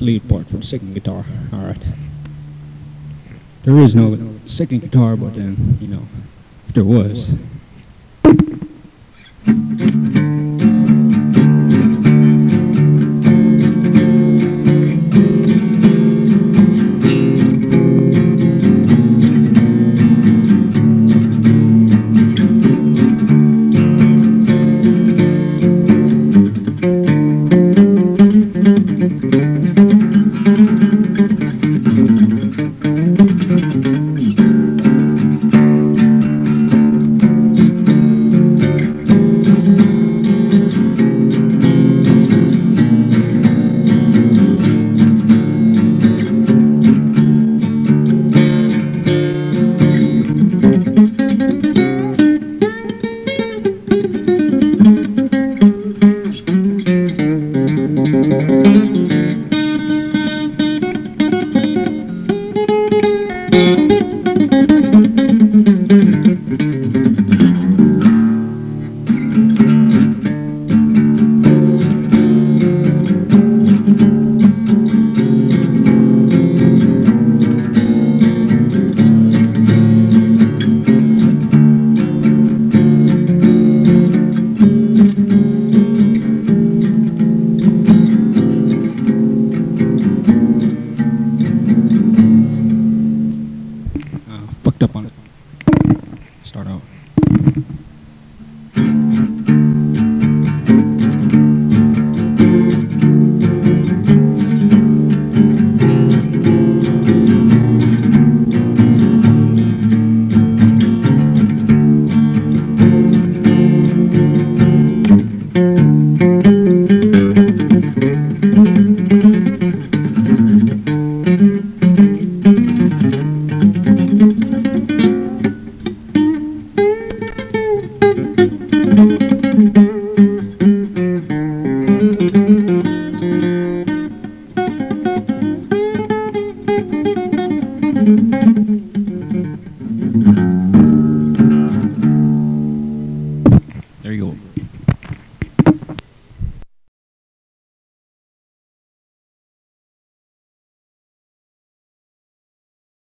lead part for second guitar. All right. There is no second guitar, but then you know, if there was.